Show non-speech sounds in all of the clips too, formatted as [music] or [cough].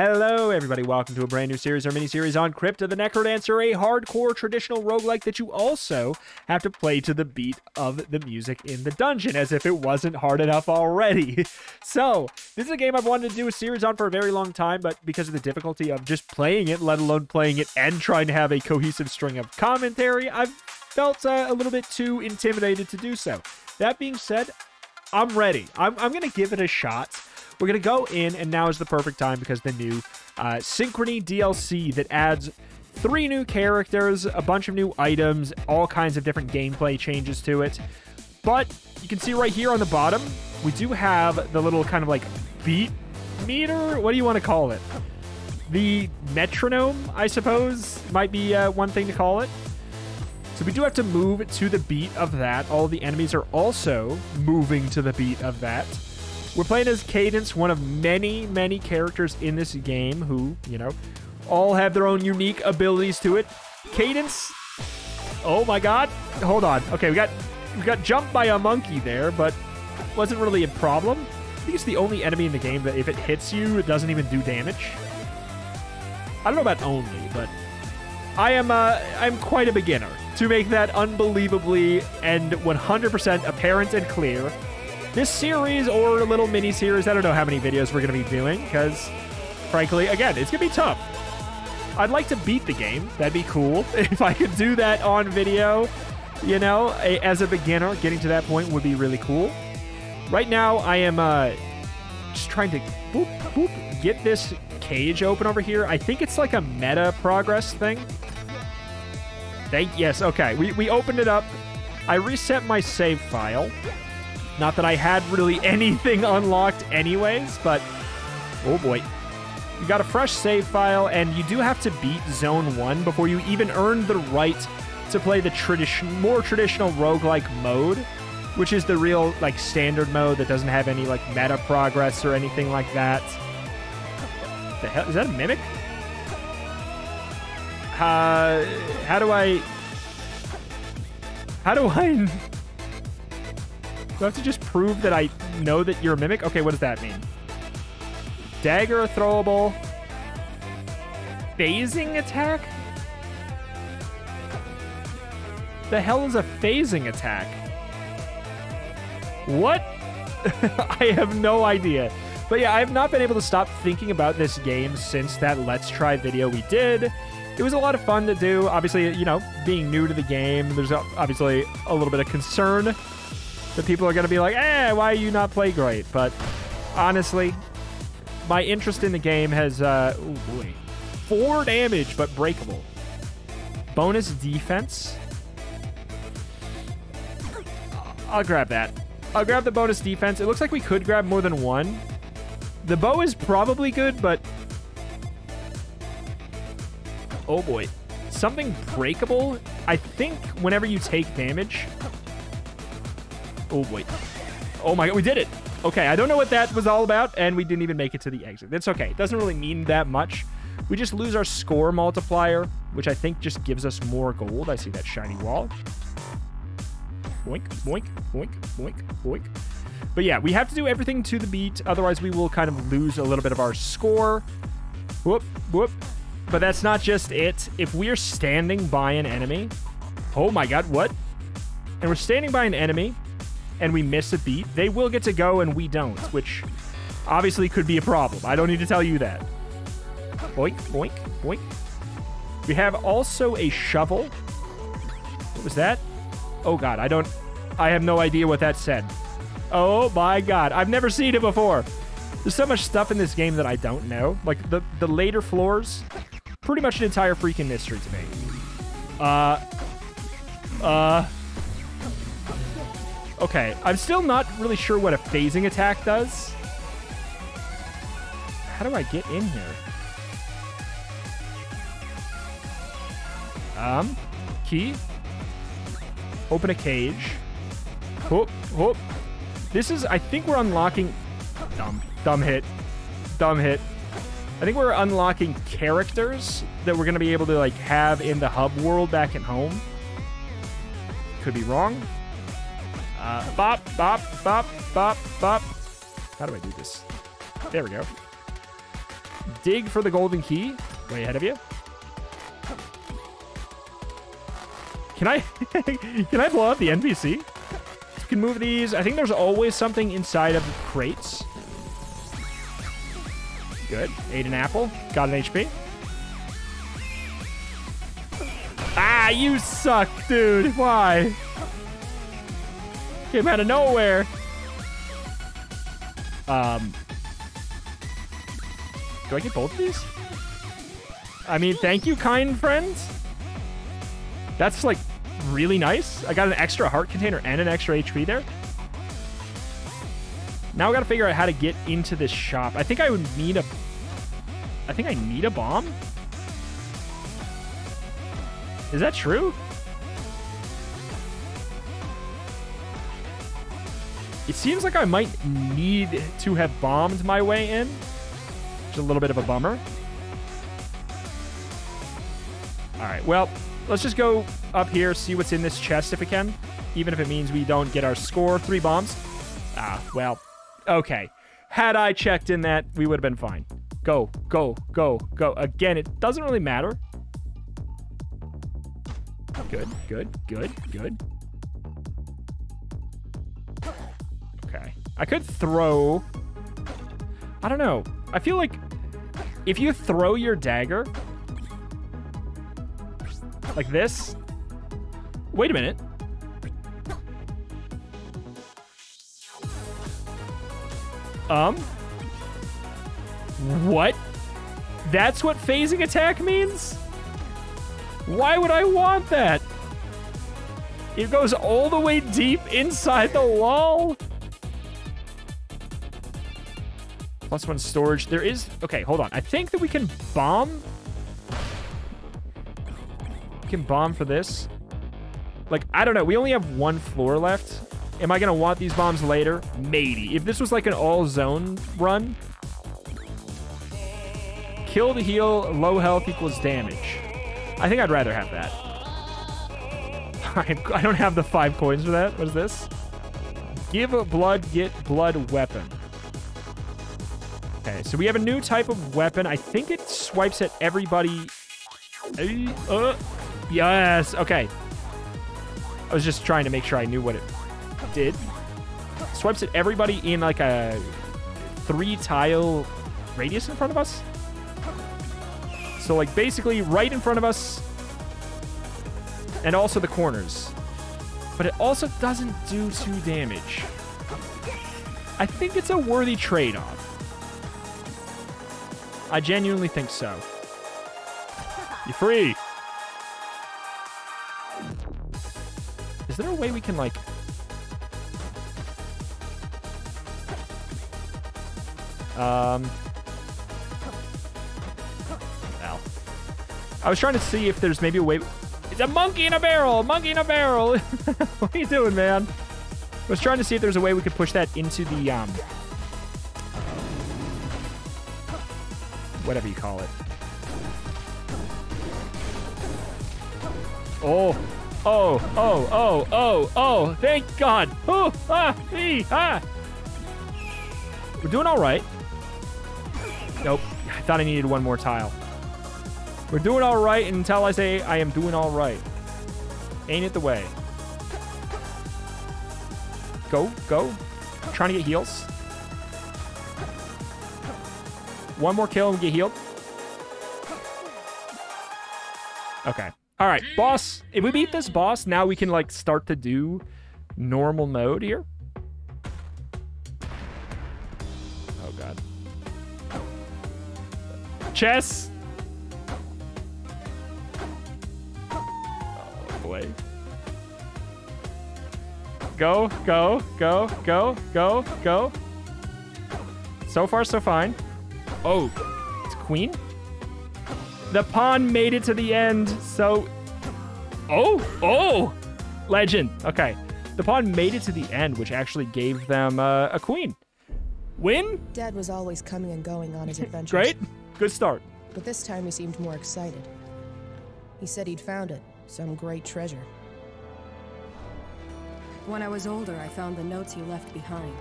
Hello, everybody. Welcome to a brand new series or mini-series on Crypt of the Necrodancer, a hardcore traditional roguelike that you also have to play to the beat of the music in the dungeon, as if it wasn't hard enough already. [laughs] so, this is a game I've wanted to do a series on for a very long time, but because of the difficulty of just playing it, let alone playing it and trying to have a cohesive string of commentary, I've felt uh, a little bit too intimidated to do so. That being said, I'm ready. I'm, I'm going to give it a shot. We're going to go in, and now is the perfect time because the new uh, Synchrony DLC that adds three new characters, a bunch of new items, all kinds of different gameplay changes to it. But you can see right here on the bottom, we do have the little kind of like beat meter. What do you want to call it? The metronome, I suppose, might be uh, one thing to call it. So we do have to move to the beat of that. All the enemies are also moving to the beat of that. We're playing as Cadence, one of many, many characters in this game who, you know, all have their own unique abilities to it. Cadence, oh my god, hold on. Okay, we got we got jumped by a monkey there, but wasn't really a problem. I think it's the only enemy in the game that if it hits you, it doesn't even do damage. I don't know about only, but I am uh, I'm quite a beginner to make that unbelievably and 100% apparent and clear this series or a little mini series. I don't know how many videos we're going to be doing because, frankly, again, it's going to be tough. I'd like to beat the game. That'd be cool. [laughs] If I could do that on video, you know, as a beginner, getting to that point would be really cool. Right now, I am uh, just trying to boop, boop, get this cage open over here. I think it's like a meta progress thing. Thank yes, okay. We, we opened it up. I reset my save file. Not that I had really [laughs] anything unlocked anyways, but oh boy. You got a fresh save file, and you do have to beat Zone 1 before you even earn the right to play the tradition, more traditional roguelike mode, which is the real like standard mode that doesn't have any like meta progress or anything like that. The hell is that a mimic? Uh, how do I? How do I? Do I have to just prove that I know that you're a mimic? Okay, what does that mean? Dagger throwable. Phasing attack? The hell is a phasing attack? What? [laughs] I have no idea. But yeah, I have not been able to stop thinking about this game since that Let's Try video we did. It was a lot of fun to do. Obviously, you know, being new to the game, there's obviously a little bit of concern that people are going to be like, eh, why you not play great? But honestly, my interest in the game has, uh, boy, four damage, but breakable. Bonus defense. I'll grab that. I'll grab the bonus defense. It looks like we could grab more than one. The bow is probably good, but... Oh boy. Something breakable? I think whenever you take damage, Oh, wait. Oh my god, we did it. Okay, I don't know what that was all about, and we didn't even make it to the exit. That's okay. It doesn't really mean that much. We just lose our score multiplier, which I think just gives us more gold. I see that shiny wall. Boink, boink, boink, boink, boink. But yeah, we have to do everything to the beat, otherwise we will kind of lose a little bit of our score. Whoop, whoop. But that's not just it. If we're standing by an enemy... Oh my god, what? And we're standing by an enemy, and we miss a beat, they will get to go and we don't, which obviously could be a problem. I don't need to tell you that. Boink, boink, boink. We have also a shovel. What was that? Oh god, I don't... I have no idea what that said. Oh my god, I've never seen it before. There's so much stuff in this game that I don't know. Like, the, the later floors, pretty much an entire freaking mystery to me. Uh... Uh... Okay, I'm still not really sure what a phasing attack does. How do I get in here? Um, key. Open a cage. Whoop, whoop. This is, I think we're unlocking... Dumb, dumb hit. Dumb hit. I think we're unlocking characters that we're going to be able to, like, have in the hub world back at home. Could be wrong. Uh, bop, bop, bop, bop, bop. How do I do this? There we go. dig for the golden key. Way ahead of you. Can I [laughs] can I blow up the NPC? You can move these. I think there's always something inside of crates. Good. Ate an apple. Got an HP. Ah, you suck, dude. Why? Came out of nowhere. Um, do I get both of these? I mean, thank you, kind friends. That's like really nice. I got an extra heart container and an extra HP there. Now I gotta figure out how to get into this shop. I think I would need a... I think I need a bomb? Is that true? It seems like I might need to have bombed my way in. Which is a little bit of a bummer. All right, well, let's just go up here, see what's in this chest if we can. Even if it means we don't get our score. Three bombs. Ah, well, okay. Had I checked in that, we would have been fine. Go, go, go, go. Again, it doesn't really matter. Good, good, good, good. I could throw... I don't know. I feel like if you throw your dagger like this... Wait a minute. Um? What? That's what phasing attack means? Why would I want that? It goes all the way deep inside the wall. Plus one storage. There is... Okay, hold on. I think that we can bomb... We can bomb for this. Like, I don't know. We only have one floor left. Am I going to want these bombs later? Maybe. If this was like an all-zone run... Kill to heal, low health equals damage. I think I'd rather have that. [laughs] I don't have the five coins for that. What is this? Give blood, get blood weapon. Okay, so we have a new type of weapon. I think it swipes at everybody. Uh, yes, okay. I was just trying to make sure I knew what it did. Swipes at everybody in like a three tile radius in front of us. So like basically right in front of us and also the corners. But it also doesn't do two damage. I think it's a worthy trade-off. I genuinely think so. You're free. Is there a way we can, like... Um... Well. I was trying to see if there's maybe a way... It's a monkey in a barrel! Monkey in a barrel! [laughs] what are you doing, man? I was trying to see if there's a way we could push that into the, um... whatever you call it. Oh, oh, oh, oh, oh, oh, thank God. Ah, ee, ah. We're doing all right. Nope, I thought I needed one more tile. We're doing all right until I say I am doing all right. Ain't it the way? Go, go. I'm trying to get heals. One more kill and get healed. Okay. All right, boss. If we beat this boss, now we can, like, start to do normal mode here. Oh, God. Chess! Oh, boy. Go, go, go, go, go, go. So far, so fine. Oh, it's queen? The pawn made it to the end, so... Oh, oh! Legend. Okay. The pawn made it to the end, which actually gave them uh, a queen. Win? Dad was always coming and going on his [laughs] adventures. Great. Good start. But this time he seemed more excited. He said he'd found it, some great treasure. When I was older, I found the notes he left behind.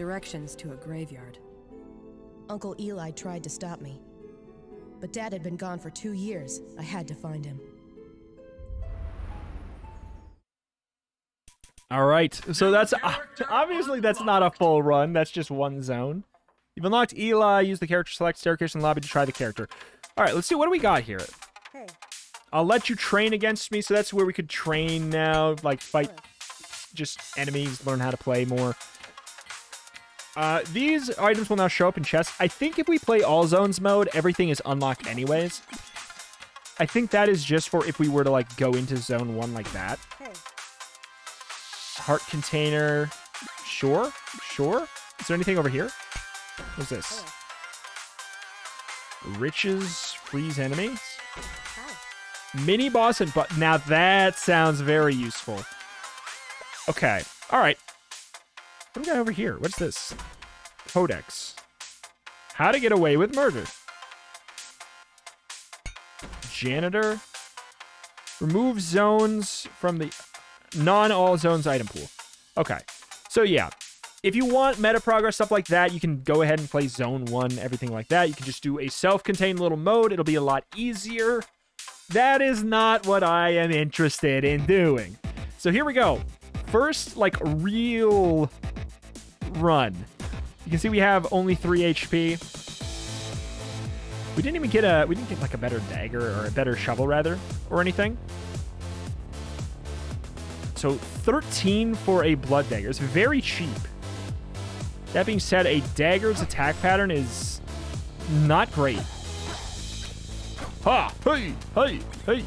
Directions to a graveyard. Uncle Eli tried to stop me. But Dad had been gone for two years. I had to find him. All right. So that's uh, obviously that's not a full run. That's just one zone. You've unlocked Eli. Use the character select staircase in the lobby to try the character. All right. Let's see. What do we got here? Hey. I'll let you train against me. So that's where we could train now. Like fight just enemies. Learn how to play more. Uh, these items will now show up in chests. I think if we play all zones mode, everything is unlocked anyways. I think that is just for if we were to like go into zone one like that. Heart container. Sure. Sure. Is there anything over here? What's this? Riches freeze enemies. Mini boss and but now that sounds very useful. Okay. All right. What we got over here? What's this? Codex. How to get away with murder. Janitor. Remove zones from the non all zones item pool. Okay. So yeah. If you want meta progress stuff like that, you can go ahead and play zone one, everything like that. You can just do a self-contained little mode. It'll be a lot easier. That is not what I am interested in doing. So here we go. First, like real run. You can see we have only three HP. We didn't even get a we didn't get like a better dagger or a better shovel rather or anything. So 13 for a blood dagger. It's very cheap. That being said, a dagger's attack pattern is not great. Ha! Hey! Hey! Hey!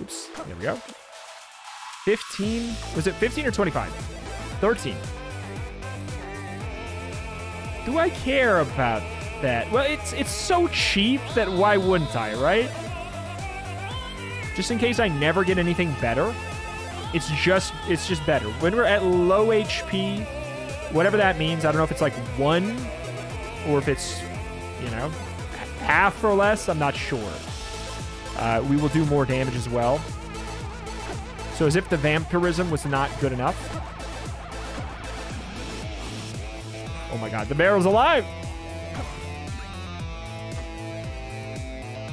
Oops. There we go. 15. Was it 15 or 25? 13. Do I care about that? Well, it's it's so cheap that why wouldn't I, right? Just in case I never get anything better. It's just it's just better. When we're at low HP, whatever that means, I don't know if it's like 1 or if it's, you know, half or less, I'm not sure. Uh, we will do more damage as well. So as if the vampirism was not good enough. Oh my god, the barrel's alive!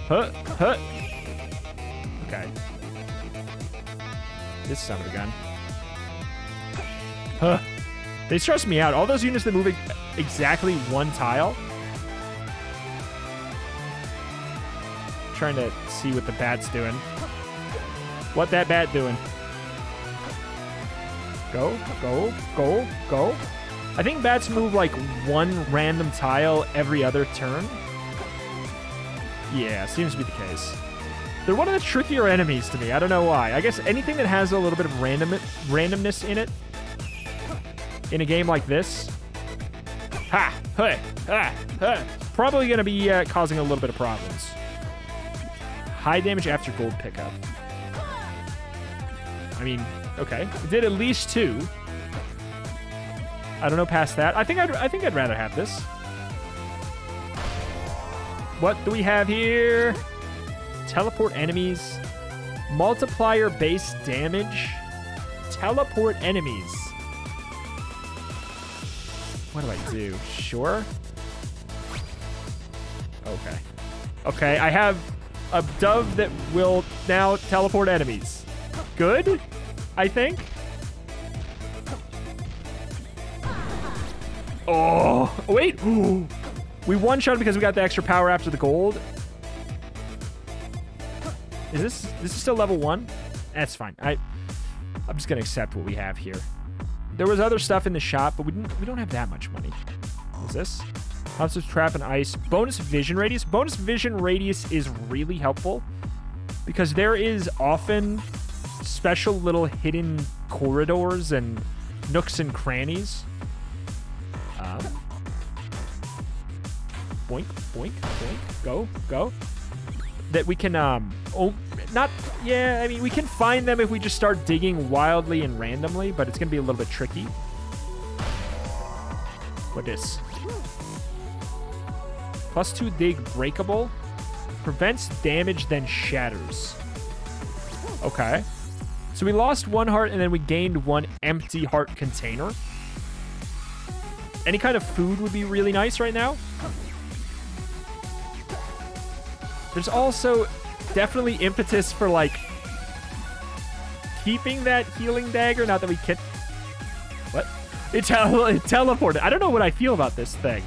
Huh, huh. Okay. This son of a gun. Huh. They stress me out. All those units that move exactly one tile. Trying to see what the bat's doing. What that bat doing? Go, go, go, go. I think bats move like one random tile every other turn. Yeah, seems to be the case. They're one of the trickier enemies to me. I don't know why. I guess anything that has a little bit of random randomness in it in a game like this. Ha! Hey! Ha! Ha! Probably going to be uh, causing a little bit of problems. High damage after gold pickup. I mean, okay. Did at least two. I don't know past that. I think I'd I think I'd rather have this. What do we have here? Teleport enemies. Multiplier base damage. Teleport enemies. What do I do? Sure. Okay. Okay, I have a dove that will now teleport enemies. Good, I think. Oh, wait. [gasps] We one shot because we got the extra power after the gold. Is this this is still level one? That's fine. I I'm just gonna accept what we have here. There was other stuff in the shop, but we didn't we don't have that much money. What is this? Monsters trap and ice. Bonus vision radius. Bonus vision radius is really helpful because there is often special little hidden corridors and nooks and crannies. Um, boink, boink, boink. Go, go. That we can, um, oh, not, yeah, I mean, we can find them if we just start digging wildly and randomly, but it's going to be a little bit tricky. What is? Plus two dig breakable. Prevents damage, then shatters. Okay. So we lost one heart and then we gained one empty heart container. Any kind of food would be really nice right now. There's also definitely impetus for like keeping that healing dagger. Not that we can. What? It, tele- it teleported. I don't know what I feel about this thing.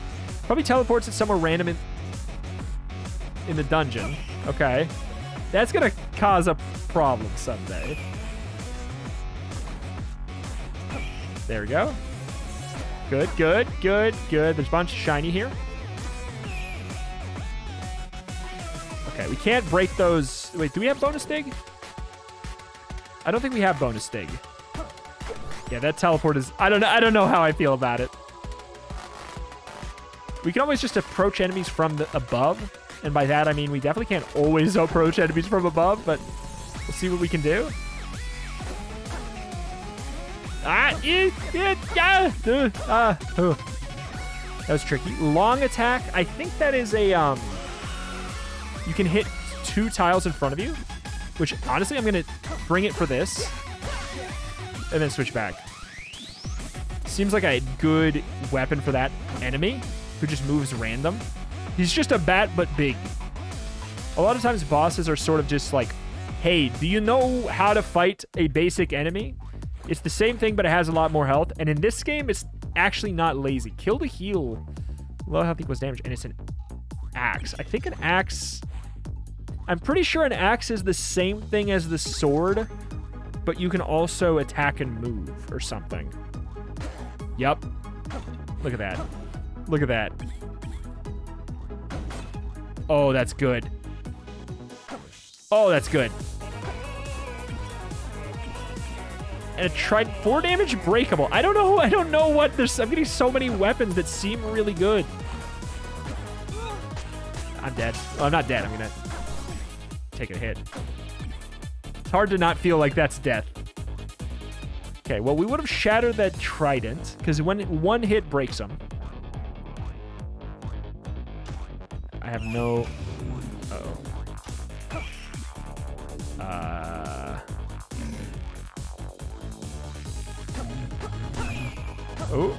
Probably teleports it somewhere random in in the dungeon. Okay, that's gonna cause a problem someday. There we go. Good, good, good, good. There's a bunch of shiny here. Okay, we can't break those. Wait, do we have bonus dig? I don't think we have bonus dig. Yeah, that teleport is. I don't know. I don't know how I feel about it. We can always just approach enemies from the above, and by that I mean we definitely can't always [laughs] approach enemies from above, but we'll see what we can do. Ah. Uh. That was tricky. Long attack. I think that is a um. You can hit two tiles in front of you, which honestly I'm gonna bring it for this, and then switch back. Seems like a good weapon for that enemy who just moves random. He's just a bat but big. A lot of times bosses are sort of just like, hey, do you know how to fight a basic enemy? It's the same thing, but it has a lot more health. And in this game, it's actually not lazy. Kill to heal. Low health equals damage. And it's an axe. I think an axe... I'm pretty sure an axe is the same thing as the sword, but you can also attack and move or something. Yep. Look at that. Look at that. Oh, that's good. Oh, that's good. And a tried four damage breakable. I don't know. I don't know what there's. I'm getting so many weapons that seem really good. I'm dead. Well, I'm not dead. I'm gonna take a hit. It's hard to not feel like that's death. Okay, well, we would have shattered that trident because when one hit breaks them. I have no. Uh oh. Uh. Oh.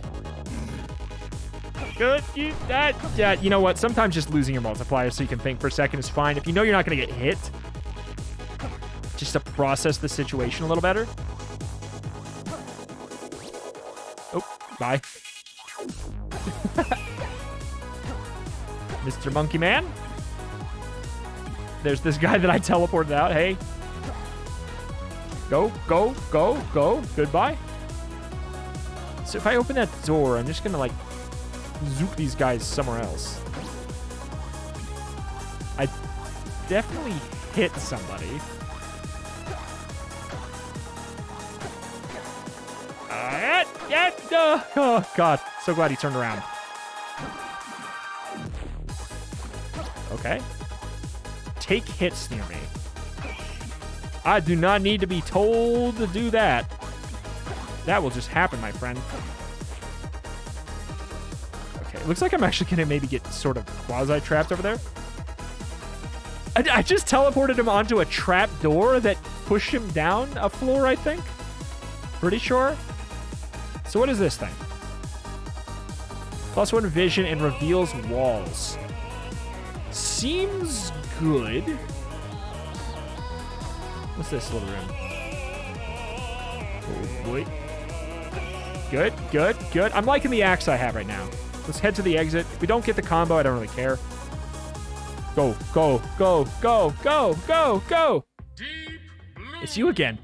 Good. You, that, yeah, you know what? Sometimes just losing your multiplier so you can think for a second is fine. If you know you're not going to get hit, just to process the situation a little better. Oh, bye. [laughs] Mr. Monkey Man. There's this guy that I teleported out. Hey. Go, go, go, go. Goodbye. So if I open that door, I'm just going to, like, zook these guys somewhere else. I definitely hit somebody. [laughs] Oh, God. So glad he turned around. Okay. Take hits near me. I do not need to be told to do that. That will just happen, my friend. Okay, looks like I'm actually to maybe get sort of quasi-trapped over there. I, I just teleported him onto a trap door that pushed him down a floor, I think. Pretty sure. So what is this thing? Plus one vision and reveals walls. Seems good. What's this little room? Oh. Good, good, good. I'm liking the axe I have right now. Let's head to the exit. If we don't get the combo, I don't really care. Go, go, go, go, go, go, go. It's you again.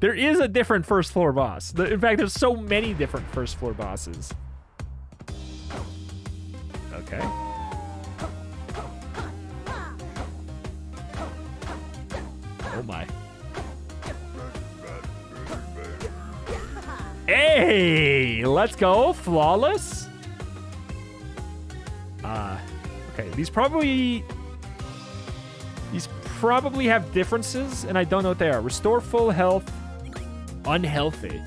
There is a different first floor boss. In fact, there's so many different first floor bosses. Okay. Oh my. Hey, let's go. Flawless. Uh, okay, these probably... These probably have differences, and I don't know what they are. Restore full health. Unhealthy.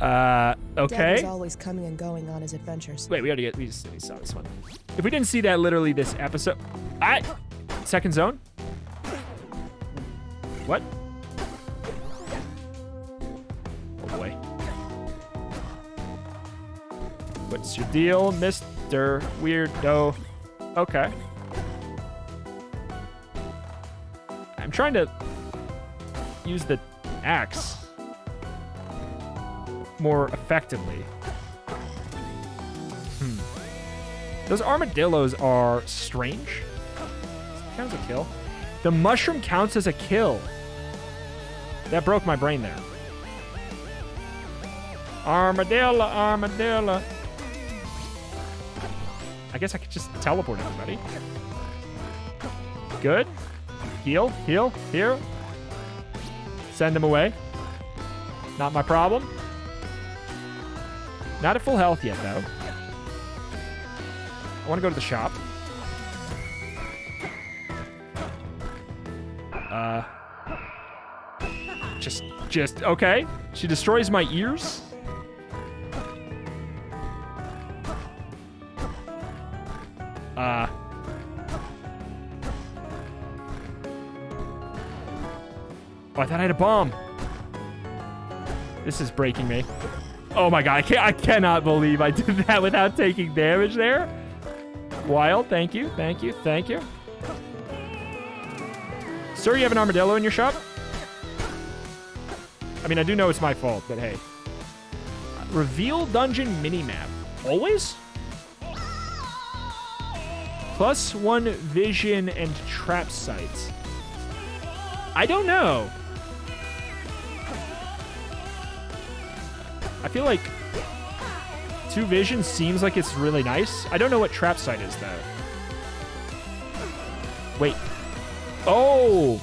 Uh, Dad okay. was always coming and going on his adventures. Wait, we already get we, just, we saw this one. If we didn't see that literally this episode, I second zone. What? What's your deal, Mr. Weirdo? Okay. I'm trying to use the axe more effectively. Hmm. Those armadillos are strange. Counts a kill. The mushroom counts as a kill. That broke my brain there. Armadillo, armadillo. I guess I could just teleport everybody. Good. Heal, heal, here. Send them away. Not my problem. Not at full health yet, though. I want to go to the shop. Uh. Just, just, okay. She destroys my ears. Oh, I had a bomb. This is breaking me. Oh my god, I, can't, I cannot believe I [laughs] did that without taking damage there. Wild, thank you, thank you, thank you. Sir, you have an armadillo in your shop? I mean, I do know it's my fault, but hey. Reveal dungeon minimap. Always? Plus one vision and trap sight. I don't know. I feel like two vision seems like it's really nice. I don't know what trap sight is though. Wait. Oh.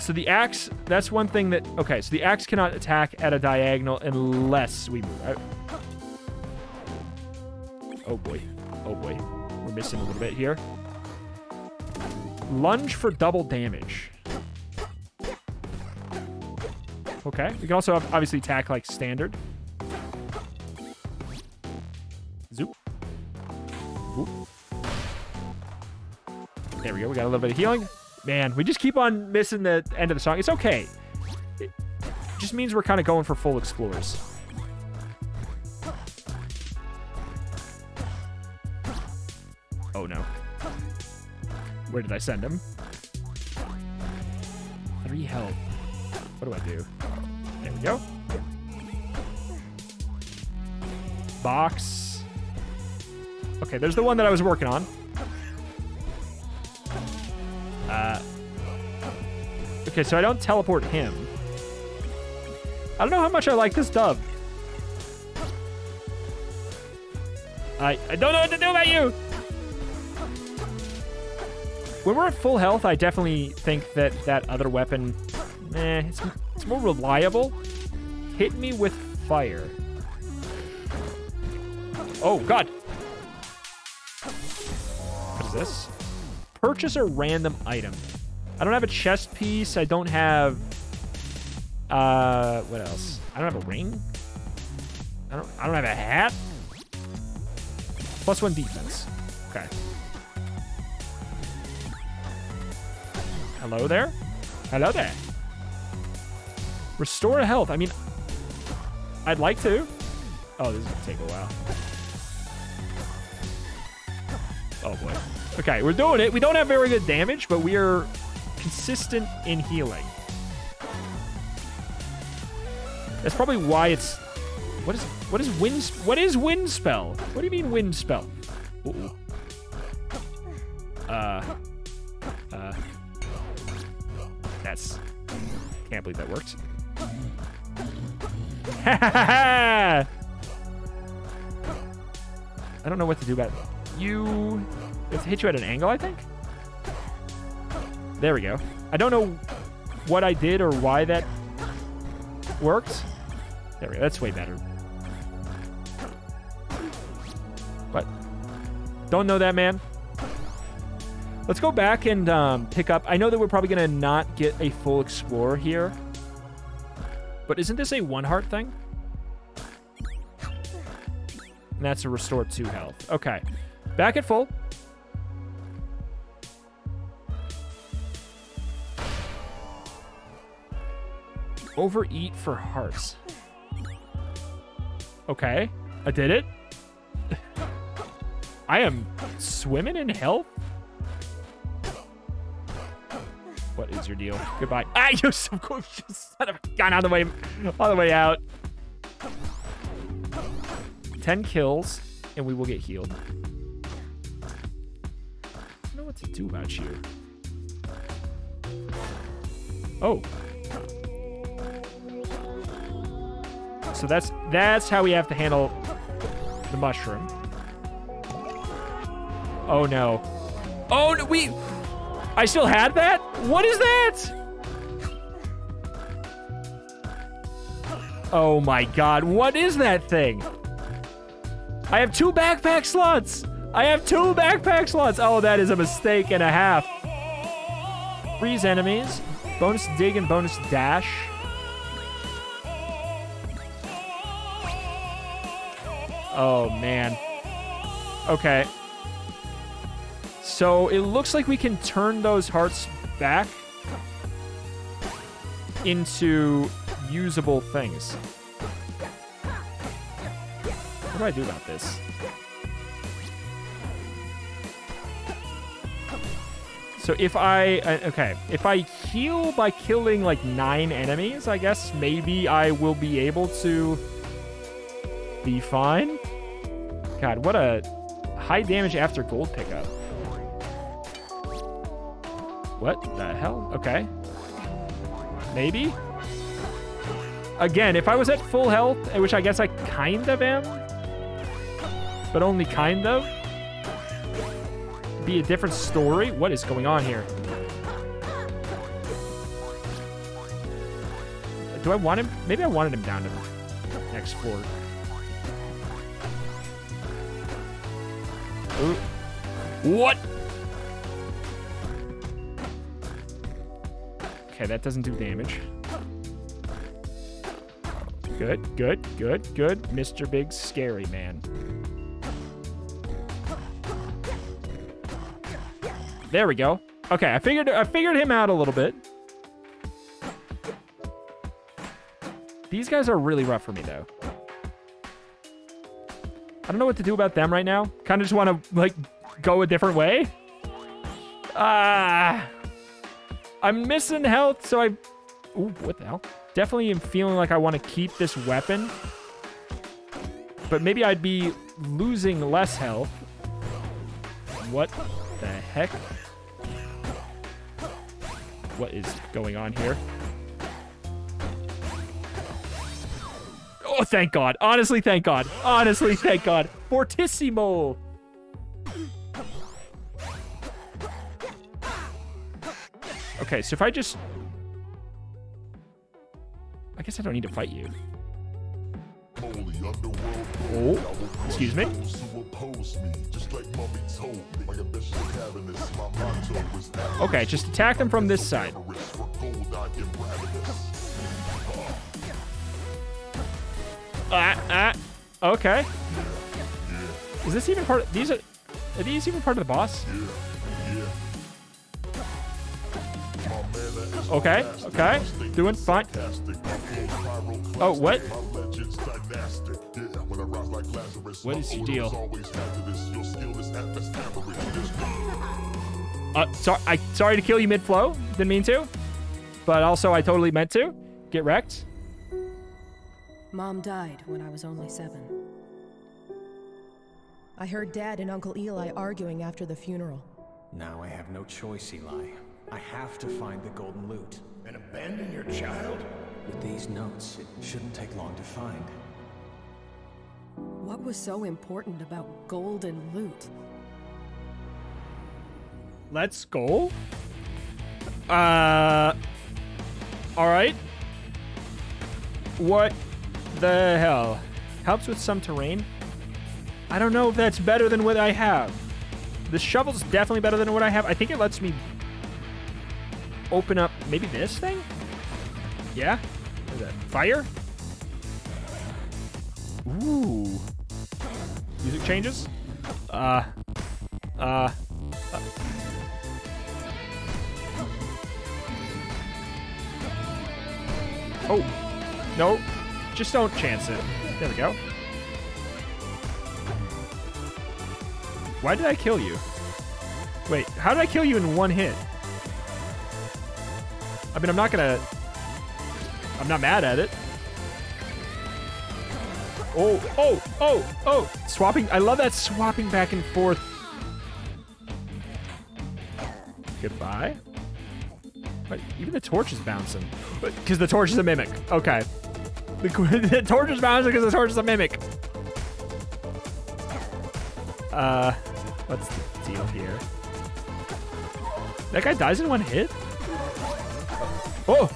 So the axe, that's one thing that, okay, so the axe cannot attack at a diagonal unless we move. I, oh boy. Oh boy. We're missing a little bit here. Lunge for double damage. Okay. We can also obviously attack like standard. Zoop. Whoop. There we go. We got a little bit of healing. Man, we just keep on missing the end of the song. It's okay. It just means we're kind of going for full explorers. Oh no. Where did I send him? Three health. What do I do? There we go. Box. Okay, there's the one that I was working on. Uh, okay, so I don't teleport him. I don't know how much I like this dub. I, I don't know what to do about you! When we're at full health, I definitely think that that other weapon, eh, it's, it's more reliable. Hit me with fire. Oh, God. What is this? Purchase a random item. I don't have a chest piece. I don't have... Uh, what else? I don't have a ring. I don't, I don't have a hat. Plus one defense. Okay. Hello there? Hello there. Restore health. I mean, I'd like to. Oh, this is gonna take a while. Oh boy. Okay, we're doing it. We don't have very good damage, but we are consistent in healing. That's probably why it's. What is what is wind? What is wind spell? What do you mean wind spell? Uh. Uh. That's. Can't believe that worked. [laughs] I don't know what to do about it. you. It's hit you at an angle, I think. There we go. I don't know what I did or why that worked. There we go. That's way better. But Don't know that, man. Let's go back and um, pick up. I know that we're probably going to not get a full explore here. But isn't this a one heart thing? And that's a restore two health. Okay. Back at full. Overeat for hearts. Okay. I did it. [laughs] I am swimming in health. What is your deal? Goodbye. Ah, [laughs] you're so of a gun on the way, on the way out. 10 kills, and we will get healed. I don't know what to do about you. Oh. So that's that's how we have to handle the mushroom. Oh no. Oh no, we I still had that? What is that? Oh my god, what is that thing? I have two backpack slots. I have two backpack slots. Oh, that is a mistake and a half. Freeze enemies. Bonus dig and bonus dash. Oh, man. Okay. So it looks like we can turn those hearts back into usable things. What do I do about this? So if I, uh, okay, if I heal by killing like nine enemies, I guess maybe I will be able to be fine. God, what a high damage after gold pickup. What the hell? Okay. Maybe? Again, if I was at full health, which I guess I kind of am, but only kind of, be a different story. What is going on here? Do I want him? Maybe I wanted him down to the next floor. Ooh. What? Okay, that doesn't do damage. Good, good, good, good. Mr. Big Scary Man. There we go. Okay, I figured I figured him out a little bit. These guys are really rough for me though. I don't know what to do about them right now. Kind of just want to like go a different way. Ah. I'm missing health, so I Ooh, what the hell? Definitely am feeling like I want to keep this weapon. But maybe I'd be losing less health. What the heck? What is going on here? Oh, thank God. Honestly, thank God. Honestly, thank God. Fortissimo. Okay, so if I just... I guess I don't need to fight you. Oh, excuse me. Okay, just attack them from this side. Ah, ah. Okay. Is this even part of these are are these even part of the boss? Okay, okay. Doing fine. Oh, what? What is your deal? Uh, sorry, I sorry to kill you mid-flow. Didn't mean to, but also I totally meant to. Get wrecked. Mom died when I was only seven. I heard Dad and Uncle Eli arguing after the funeral. Now I have no choice, Eli. I have to find the golden lute. And abandon your child? With these notes, it shouldn't take long to find. What was so important about golden lute? Let's go. Uh. All right. What the hell? Helps with some terrain. I don't know if that's better than what I have. The shovel's definitely better than what I have. I think it lets me open up maybe this thing? Yeah? What is that? Fire? Ooh. Music changes? Uh. Uh. uh. Oh. No. Just don't chance it. There we go. Why did I kill you? Wait, how did I kill you in one hit? I mean, I'm not gonna... I'm not mad at it. Oh, oh, oh, oh! Swapping, I love that swapping back and forth. Goodbye. But even the torch is bouncing. Because the torch is a mimic. Okay. The, [laughs] the torch is bouncing because the torch is a mimic. Uh, what's the deal here? That guy dies in one hit? Oh!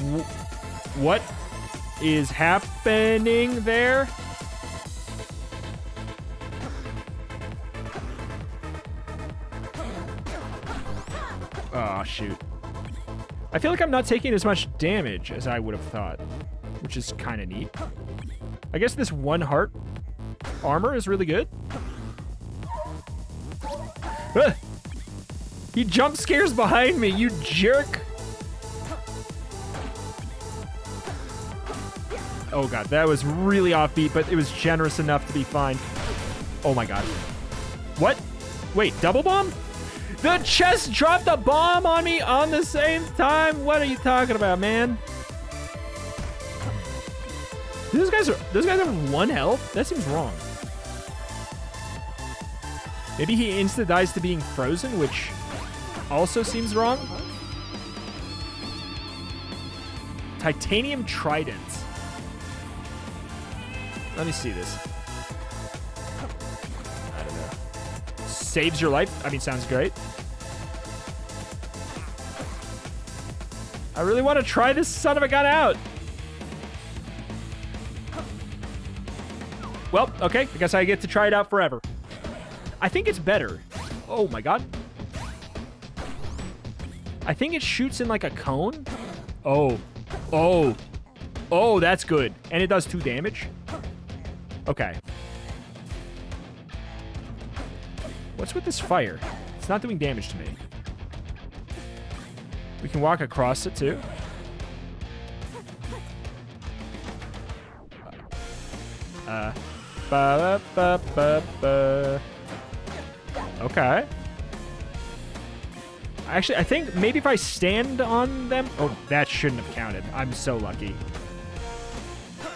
Wh- What is happening there? Oh, shoot. I feel like I'm not taking as much damage as I would have thought, which is kind of neat. I guess this one heart armor is really good. He jump scares behind me, you jerk. Oh god, that was really offbeat, but it was generous enough to be fine. Oh my god. What? Wait, double bomb? The chest dropped a bomb on me on the same time. What are you talking about, man? Those guys are those guys have one health? That seems wrong. Maybe he insta dies to being frozen, which also seems wrong. Titanium trident. Let me see this. I don't know. Saves your life. I mean, sounds great. I really want to try this son of a gun out. Well, okay. I guess I get to try it out forever. I think it's better. Oh my god. I think it shoots in like a cone. Oh. Oh. Oh, that's good. And it does two damage. Okay. What's with this fire? It's not doing damage to me. We can walk across it too. Uh, ba, ba, ba. Okay. Actually, I think maybe if I stand on them... Oh, that shouldn't have counted. I'm so lucky.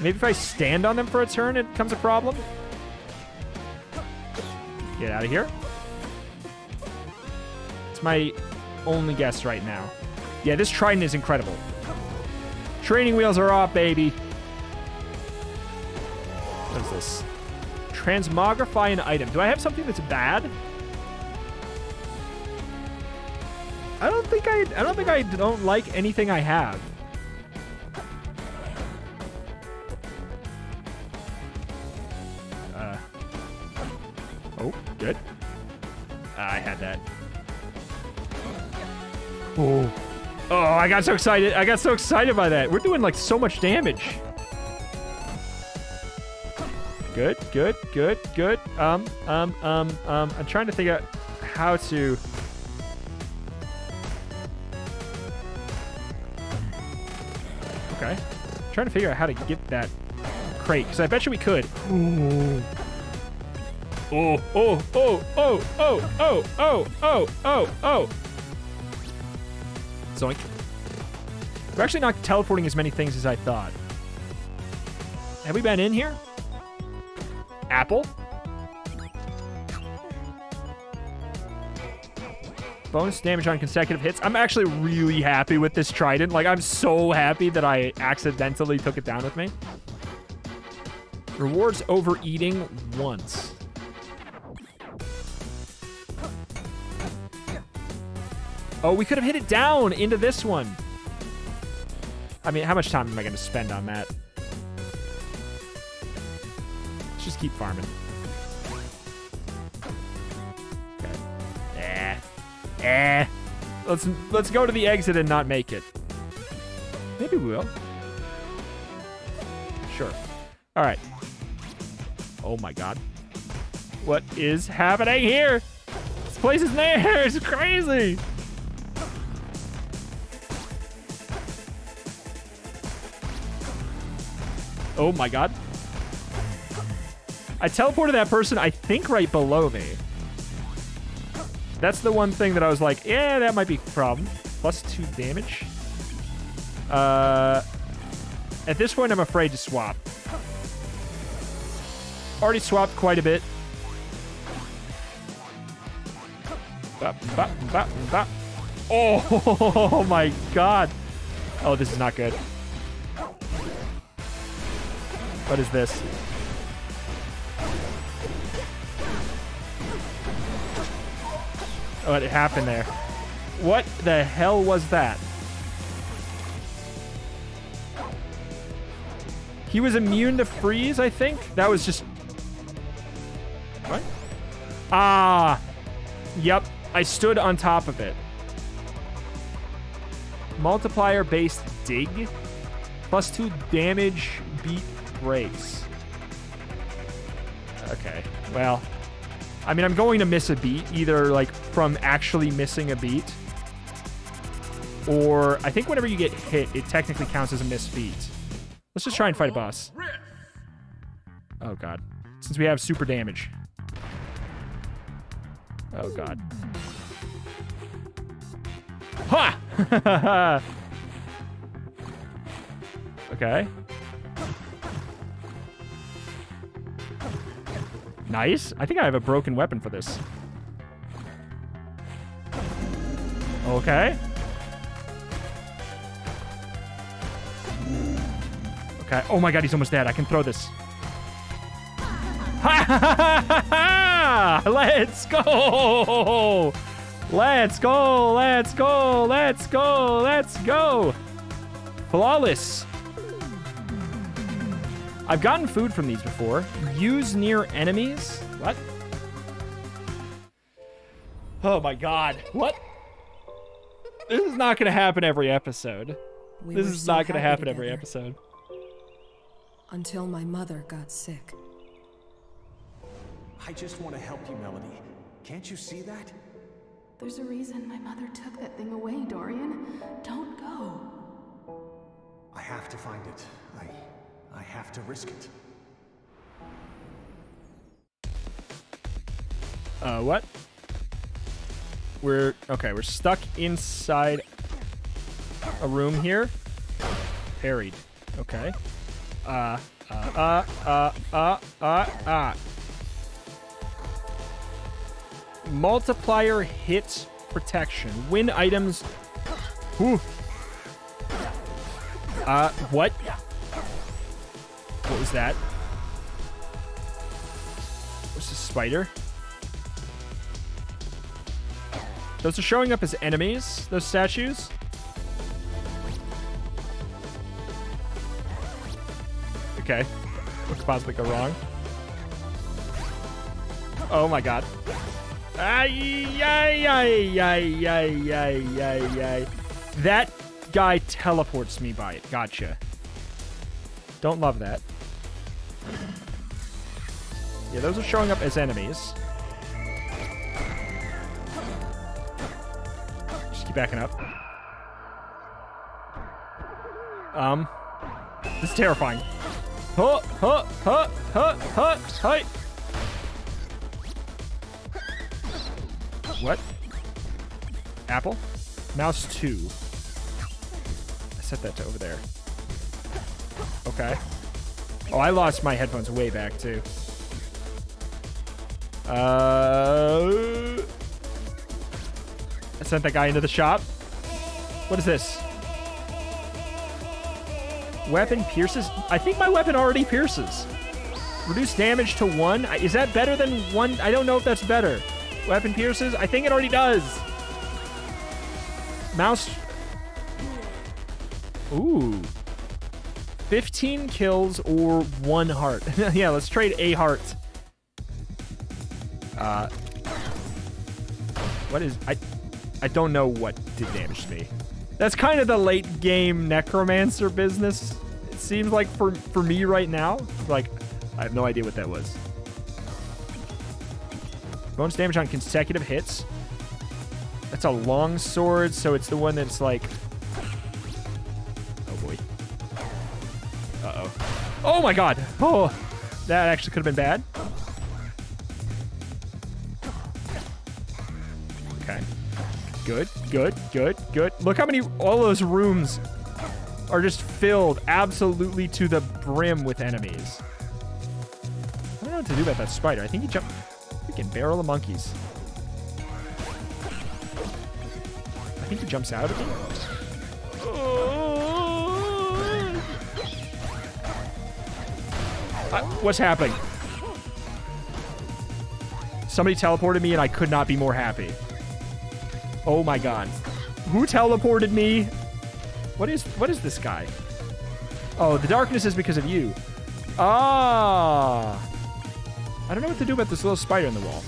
Maybe if I stand on them for a turn, it becomes a problem. Get out of here. It's my only guess right now. Yeah, this Trident is incredible. Training wheels are off, baby. What is this? Transmogrify an item. Do I have something that's bad? I I don't think I don't like anything I have. Uh, oh, good. I had that. Oh. Oh, I got so excited. I got so excited by that. We're doing like so much damage. Good, good, good, good. Um, um, um, um, I'm trying to figure out how to... trying to figure out how to get that crate, because I bet you we could. Ooh. Oh, oh, oh, oh, oh, oh, oh, oh, oh, oh. Zoink. We're actually not teleporting as many things as I thought. Have we been in here? Apple? Bonus damage on consecutive hits. I'm actually really happy with this trident. Like, I'm so happy that I accidentally took it down with me. Rewards overeating once. Oh, we could have hit it down into this one. I mean, how much time am I going to spend on that? Let's just keep farming. Eh. Let's let's go to the exit and not make it. Maybe we will. Sure. All right. Oh my god. What is happening here? This place is there. [laughs] It's crazy. Oh my god. I teleported that person, I think, right below me. That's the one thing that I was like, yeah, that might be a problem. Plus two damage. Uh, at this point, I'm afraid to swap. Already swapped quite a bit. Bop, bop, bop, bop. Oh [laughs] my god. Oh, this is not good. What is this? What happened there? What the hell was that? He was immune to freeze, I think? That was just... What? Ah! Yep, I stood on top of it. Multiplier-based dig. Plus two damage, beat, breaks. Okay, well... I mean, I'm going to miss a beat, either like from actually missing a beat, or I think whenever you get hit, it technically counts as a missed beat. Let's just try and fight a boss. Oh, oh god. Since we have super damage. Oh god. Ha! [laughs] okay. Nice. I think I have a broken weapon for this. Okay. Okay. Oh my god, he's almost dead. I can throw this. [laughs] Let's go! Let's go! Let's go! Let's go! Let's go! Flawless. I've gotten food from these before. Use near enemies. What? Oh my god. What? This is not going to happen every episode. We this is so not going to happy happen every episode. Until my mother got sick. I just want to help you, Melody. Can't you see that? There's a reason my mother took that thing away, Dorian. Don't go. I have to find it. I... I have to risk it. Uh, what? We're okay. We're stuck inside a room here. Parried. Okay. Uh, uh, uh, uh, uh, uh, uh. Multiplier hit protection. Win items. Whew. Uh, what? What was that? What's this spider? Those are showing up as enemies, those statues. Okay. What could possibly go wrong? Oh my god. Ay, ay, ay, ay, ay, ay, ay. That guy teleports me by it. Gotcha. Don't love that. Yeah, those are showing up as enemies. Just keep backing up. Um, this is terrifying. Huh, huh, huh, huh, huh, hi. What? Apple? Mouse 2. I set that to over there. Okay. Oh, I lost my headphones way back, too. Uh... I sent that guy into the shop. What is this? Weapon pierces? I think my weapon already pierces. Reduce damage to one? Is that better than one? I don't know if that's better. Weapon pierces? I think it already does. Mouse. Ooh. 15 kills or one heart. [laughs] yeah, let's trade a heart. Uh, what is... I, I don't know what did damage me. That's kind of the late game necromancer business. It seems like for, for me right now. Like, I have no idea what that was. Bonus damage on consecutive hits. That's a long sword, so it's the one that's like... Oh boy. Uh-oh. Oh my god! Oh! That actually could have been bad. Good, good, good, good. Look how many, all those rooms are just filled absolutely to the brim with enemies. I don't know what to do about that spider. I think he jumped. Freaking barrel of monkeys. I think he jumps out of it. Uh, what's happening? Somebody teleported me and I could not be more happy. Oh my god. Who teleported me? What is what is this guy? Oh, the darkness is because of you. Ah. I don't know what to do about this little spider in the wall.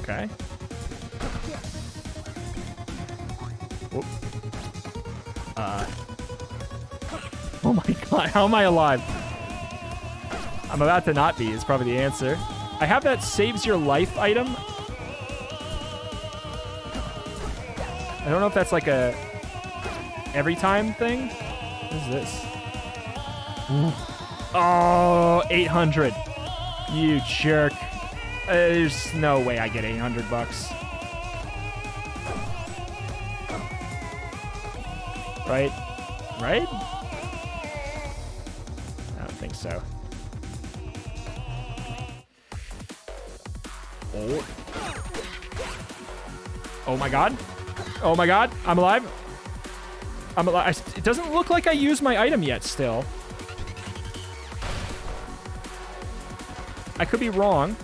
Okay. Uh. [laughs] Oh my god, how am I alive? I'm about to not be, is probably the answer. I have that saves your life item. I don't know if that's like a every time thing. What is this? Ooh. Oh, 800. You jerk. There's no way I get 800 bucks. Right? Right? I don't think so. Oh. Oh my god. Oh my god. I'm alive. I'm alive. It doesn't look like I used my item yet still. I could be wrong.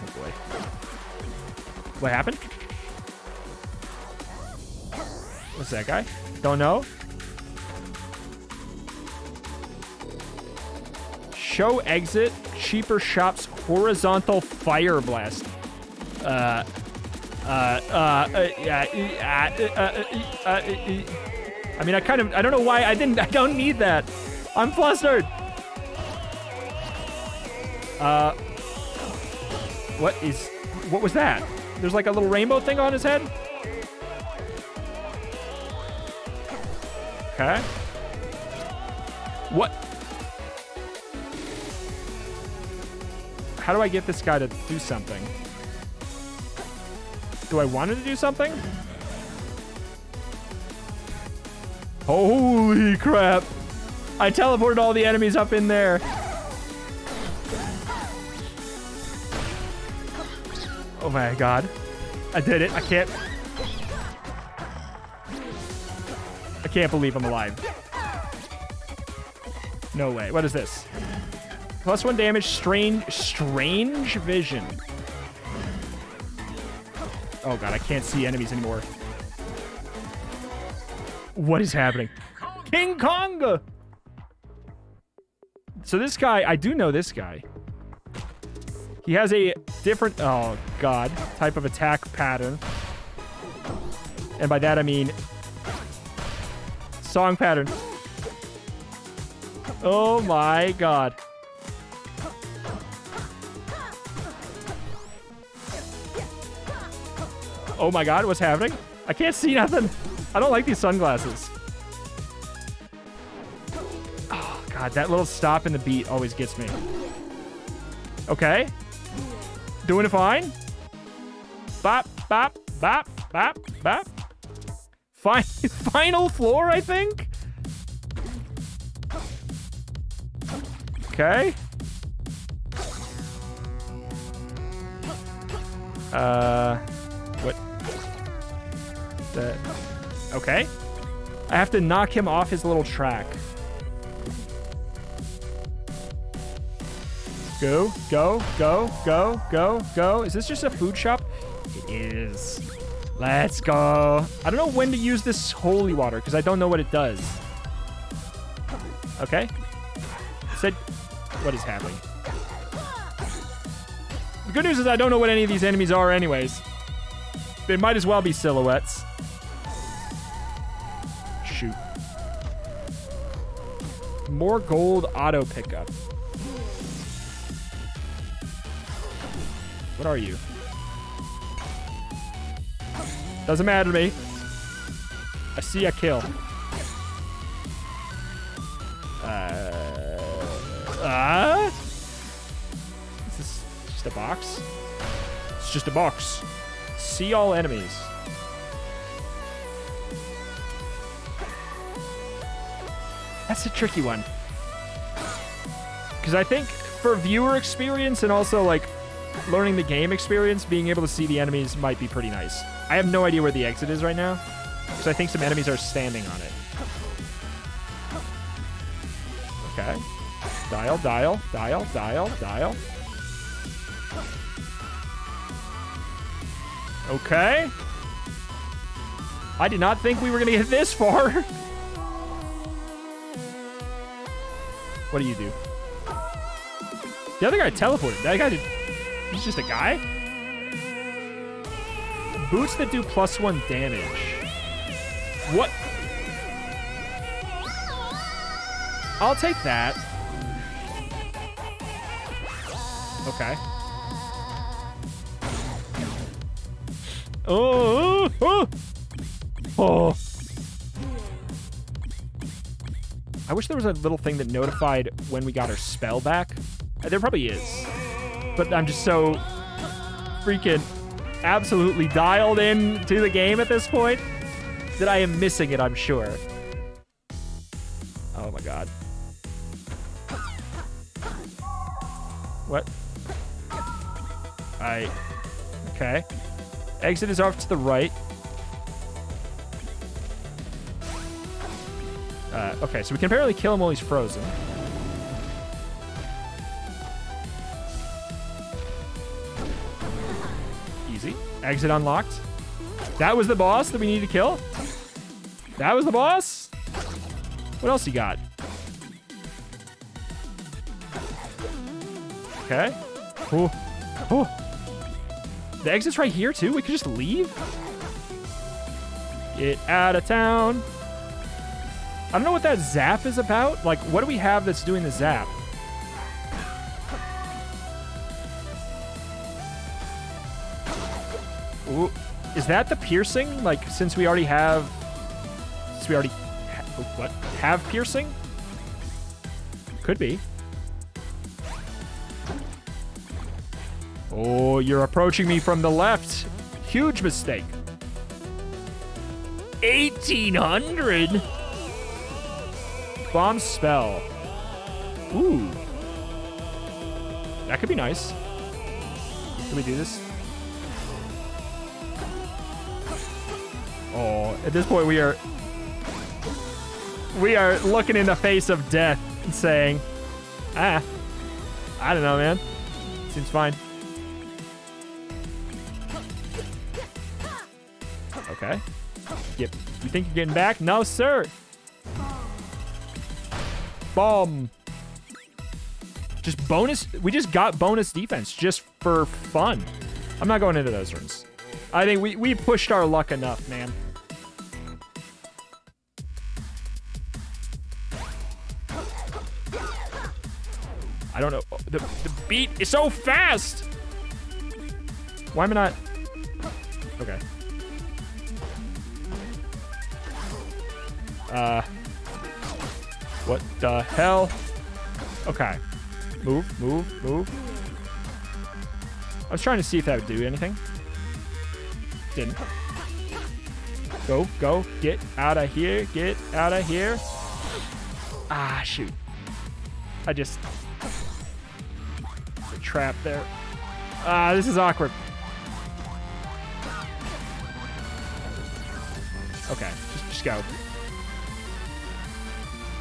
Oh boy. What happened? What's that guy? Don't know. Show exit cheaper shops horizontal fire blast. Uh, uh, uh, uh, yeah, uh, uh, uh, uh, I mean, I kind of, I don't know why I didn't, [laughs] I don't need that. I'm flustered. Uh, what is, what was that? There's like a little rainbow thing on his head? Okay. What? How do I get this guy to do something? Do I want him to do something? Holy crap. I teleported all the enemies up in there. Oh my god. I did it. I can't. I can't believe I'm alive. No way. What is this? Plus one damage, strange, strange vision. Oh god, I can't see enemies anymore. What is happening? King Conga! So this guy, I do know this guy. He has a different, oh god, type of attack pattern. And by that I mean song pattern. Oh my god. Oh my god, what's happening? I can't see nothing. I don't like these sunglasses. Oh god, that little stop in the beat always gets me. Okay. Doing it fine. Bop, bop, bop, bop, bop. [laughs] Final floor, I think? Okay. Uh? The, okay. I have to knock him off his little track. Go, go, go, go, go, go. Is this just a food shop? It is. Let's go. I don't know when to use this holy water because I don't know what it does. Okay. Said, what is happening? The good news is I don't know what any of these enemies are anyways. They might as well be silhouettes. More gold auto pickup. What are you? Doesn't matter to me. I see a kill. Uh, uh? Is this just a box? It's just a box. See all enemies. That's a tricky one. Because I think for viewer experience and also like learning the game experience, being able to see the enemies might be pretty nice. I have no idea where the exit is right now. Because I think some enemies are standing on it. Okay. Dial, dial, dial, dial, dial. Okay. I did not think we were going to get this far. [laughs] what do you do? The other guy teleported. That guy did... He's just a guy? Boots that do plus one damage. What? I'll take that. Okay. Oh, oh, oh. oh. I wish there was a little thing that notified when we got our spell back. There probably is. But I'm just so freaking absolutely dialed in to the game at this point that I am missing it, I'm sure. Oh my god. What? I. Okay. Exit is off to the right. Uh, okay, so we can apparently kill him while he's frozen. Easy. Exit unlocked. That was the boss that we need to kill? That was the boss? What else you got? Okay. Ooh. Ooh. The exit's right here, too? We could just leave? Get out of town. I don't know what that zap is about. Like, what do we have that's doing the zap? Ooh. Is that the piercing? Like, since we already have... Since we already... Ha what? Have piercing? Could be. Oh, you're approaching me from the left. Huge mistake. 1800? Bomb spell. Ooh. That could be nice. Can we do this? Oh, at this point we are we are looking in the face of death and saying, ah, I don't know, man. Seems fine. Okay. Yep. You think you're getting back? No, sir. Bomb. Just bonus. We just got bonus defense just for fun. I'm not going into those rooms. I think we, we pushed our luck enough, man. I don't know. The, the beat is so fast. Why am I not? Okay. Uh. What the hell? Okay. Move, move, move. I was trying to see if that would do anything. Didn't. Go, go, get out of here, get out of here. Ah, shoot. I just... The trap there. Ah, this is awkward. Okay, just, just go.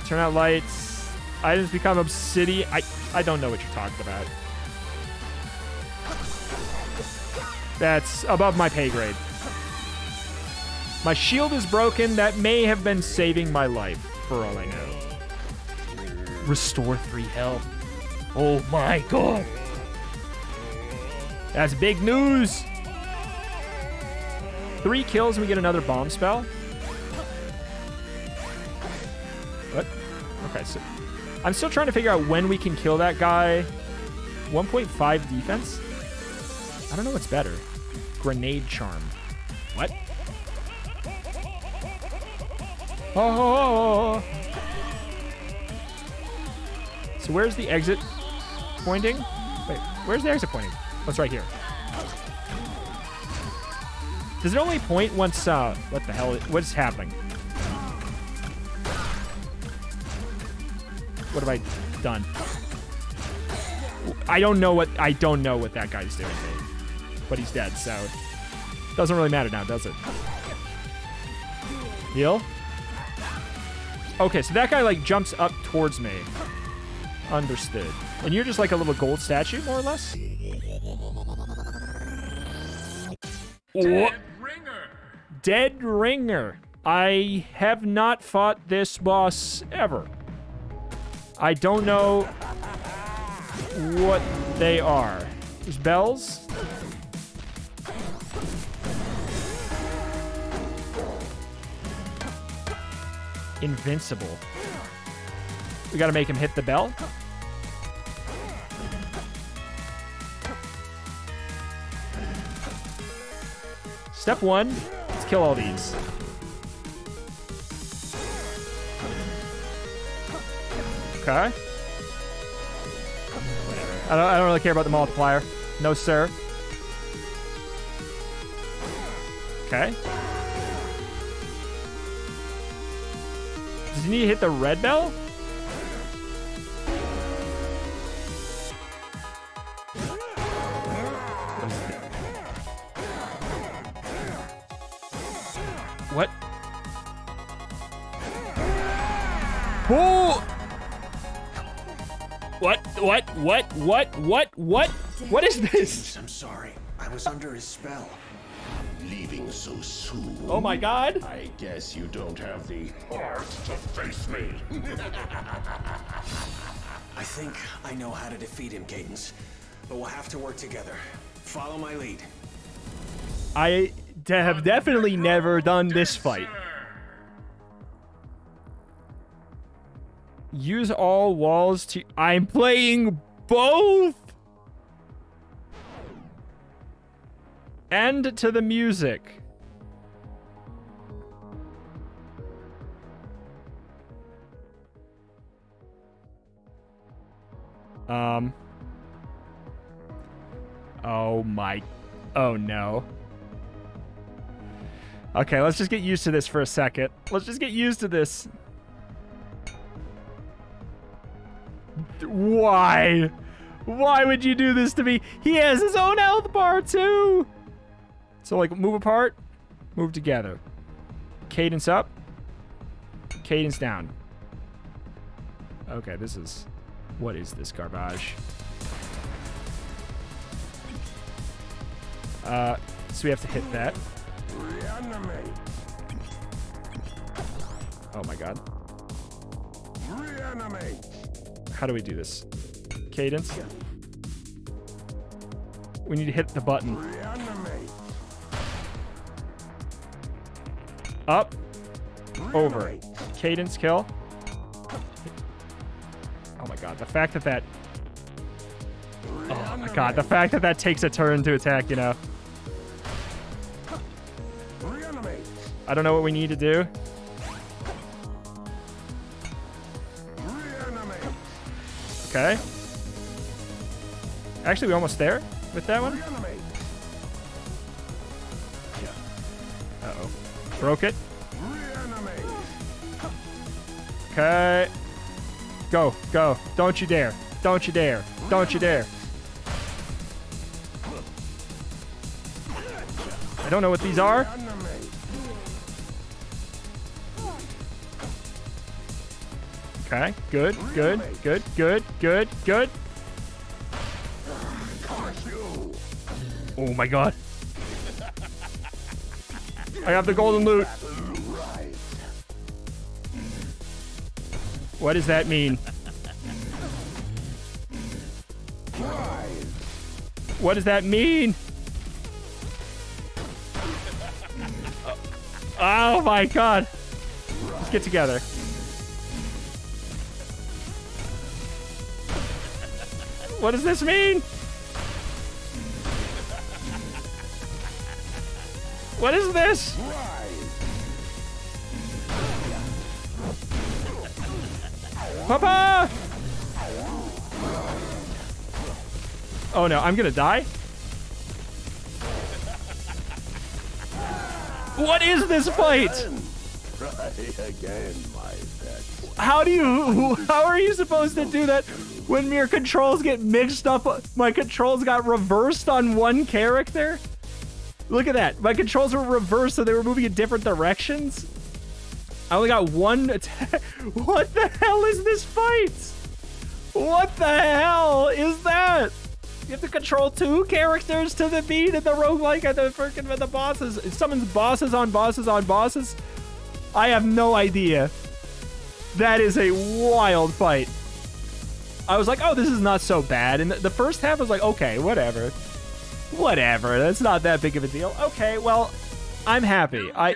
Turn out lights. Items become obsidian. I, I don't know what you're talking about. That's above my pay grade. My shield is broken. That may have been saving my life, for all I know. Restore three health. Oh my god. That's big news. Three kills and we get another bomb spell. I'm still trying to figure out when we can kill that guy. 1.5 defense? I don't know what's better. Grenade charm. What? Oh. So where's the exit pointing? Wait, where's the exit pointing? What's right here? Does it only point once, uh, what the hell, what is happening? What have I done? I don't know what, I don't know what that guy's doing, Dave. But he's dead, so doesn't really matter now, does it? Heal? Okay, so that guy, like, jumps up towards me. Understood. And you're just like a little gold statue, more or less? Dead Ringer. Dead Ringer. I have not fought this boss ever. I don't know what they are. There's bells. Invincible. We gotta make him hit the bell. Step one, let's kill all these. Okay. I don't, I don't really care about the multiplier. No, sir. Okay. Does he need to hit the red bell? What? What? What? What? What? What? What is this? I'm sorry. I was under his spell. Leaving so soon. Oh my god. I guess you don't have the heart to face me. [laughs] I think I know how to defeat him, Cadence. But we'll have to work together. Follow my lead. I have definitely never done this fight. Use all walls to. I'm playing both! And to the music. Um. Oh my. Oh no. Okay, let's just get used to this for a second. Let's just get used to this. Why? Why would you do this to me? He has his own health bar too. So like move apart, move together. Cadence up, cadence down. Okay, this is what is this garbage? Uh, so we have to hit that. Reanimate. Oh my god. Reanimate. How do we do this? Cadence. We need to hit the button. Up. Over. Cadence kill. Oh my god, the fact that that... Oh my god, the fact that that takes a turn to attack, you know. I don't know what we need to do. Okay. Actually, we're almost there with that one. Uh-oh. Broke it. Okay. Go, go. Don't you dare. Don't you dare. Don't you dare. I don't know what these are. Okay. Good, good, good, good, good, good. Oh my god. I have the golden lute. What does that mean? What does that mean? Oh my god. Let's get together. What does this mean? What is this? Papa! Oh no, I'm gonna die? What is this fight? Try again, my pet. How do you, [laughs] how are you supposed to do that when your controls get mixed up? My controls got reversed on one character? Look at that. My controls were reversed, so they were moving in different directions. I only got one attack. [laughs] What the hell is this fight? What the hell is that? You have to control two characters to the beat in the roguelike and the freaking with the bosses. It summons bosses on bosses on bosses. I have no idea. That is a wild fight. I was like, oh, this is not so bad. And the, first half was like, okay, whatever. Whatever. That's not that big of a deal. Okay, well, I'm happy. I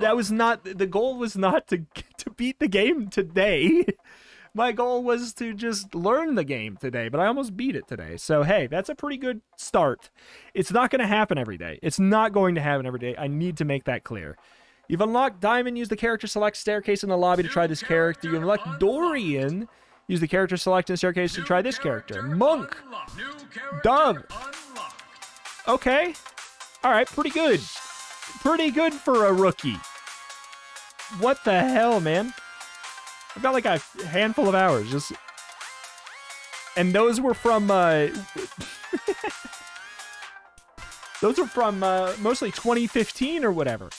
that was not the goal was not to [laughs] to beat the game today. [laughs] My goal was to just learn the game today, but I almost beat it today. So hey, that's a pretty good start. It's not going to happen every day. It's not going to happen every day. I need to make that clear. You've unlocked Diamond. Use the character select staircase in the lobby to try this character. You unlocked Dorian. Use the character select in staircase to try this character. Monk. Dove. Okay. All right, pretty good. Pretty good for a rookie. What the hell, man? I've got like a handful of hours just and those were from uh [laughs] those are from uh, mostly 2015 or whatever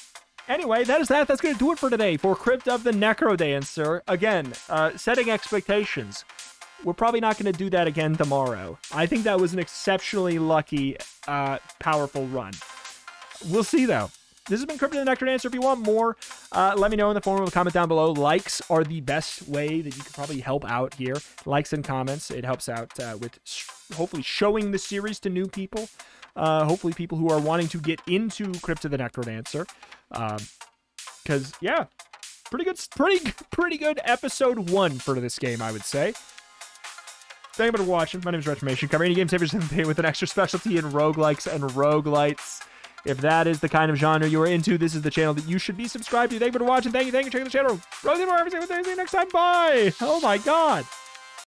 anyway that is that that's gonna do it for today for crypt of the Necro Dancer. again uh setting expectations we're probably not going to do that again tomorrow i think that was an exceptionally lucky uh powerful run we'll see though this has been Crypt of the Necro Dancer. If you want more, uh, let me know in the form of a comment down below. Likes are the best way that you can probably help out here. Likes and comments. It helps out uh, with sh- hopefully showing the series to new people. Uh, hopefully, people who are wanting to get into Crypt of the Necro Necrodancer. Um, because, yeah, pretty good, pretty, [laughs] pretty good episode one for this game, I would say. Thank you for watching. My name is Retromation. Cover any game savers with an extra specialty in roguelikes and roguelites. If that is the kind of genre you are into, this is the channel that you should be subscribed to. Thank you for watching. Thank you. Thank you. Check the channel. Rosie more every single day. See you next time. Bye. Oh my God.